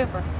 Кипр.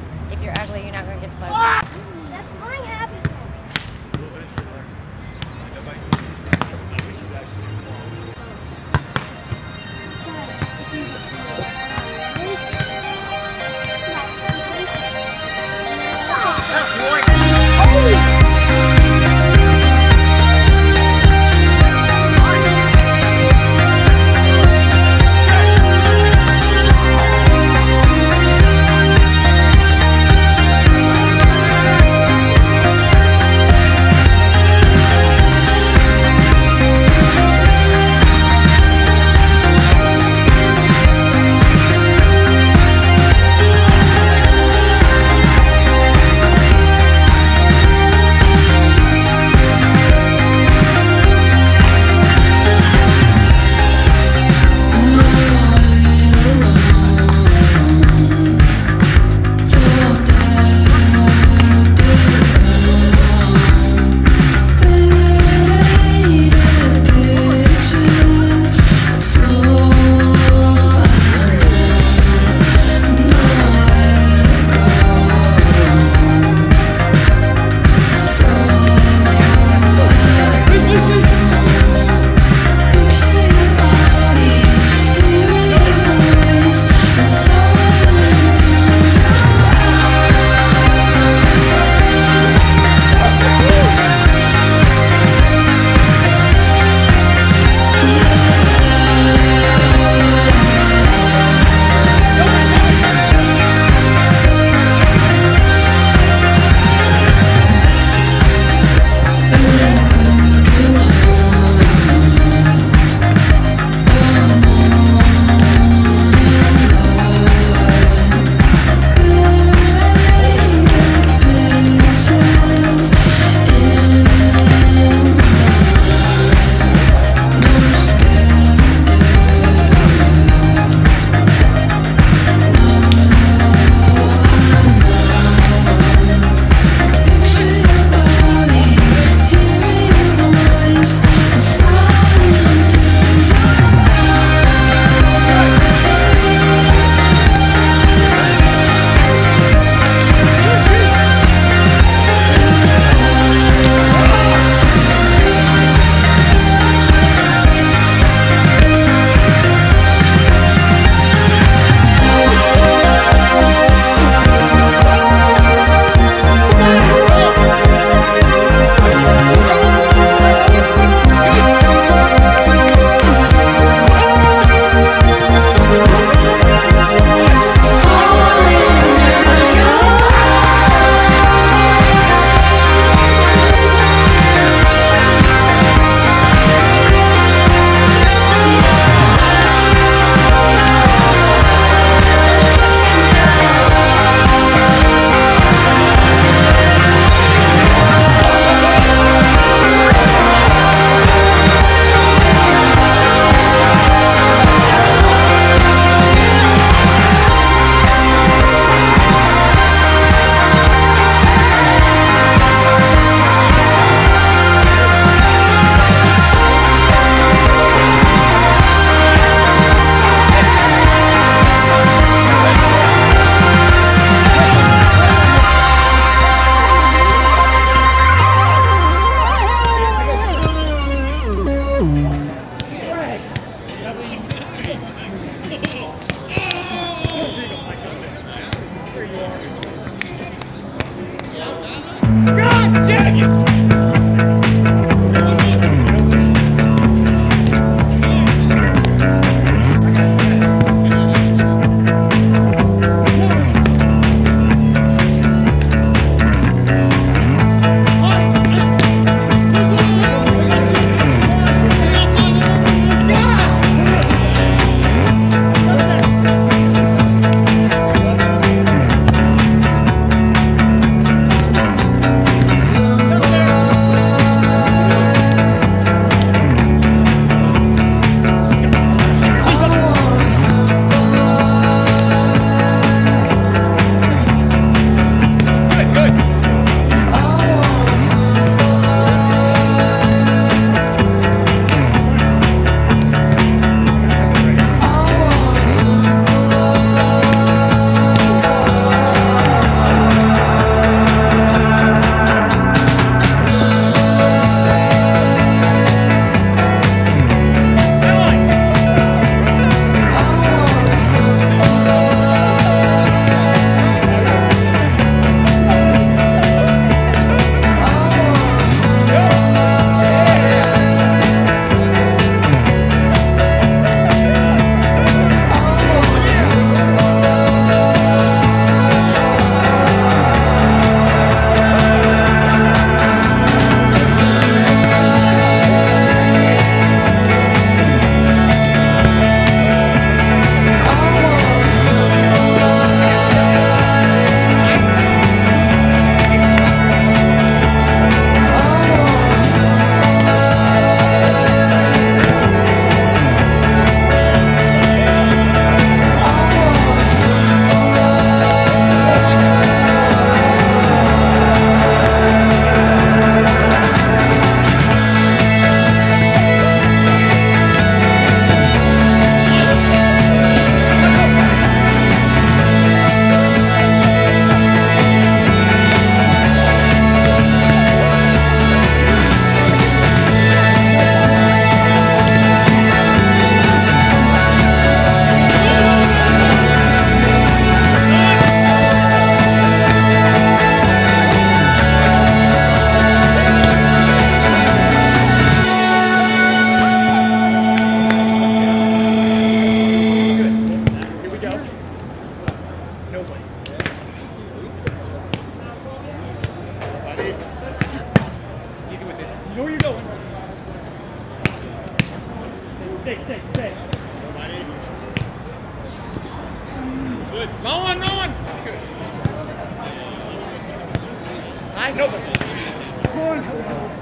Nobody.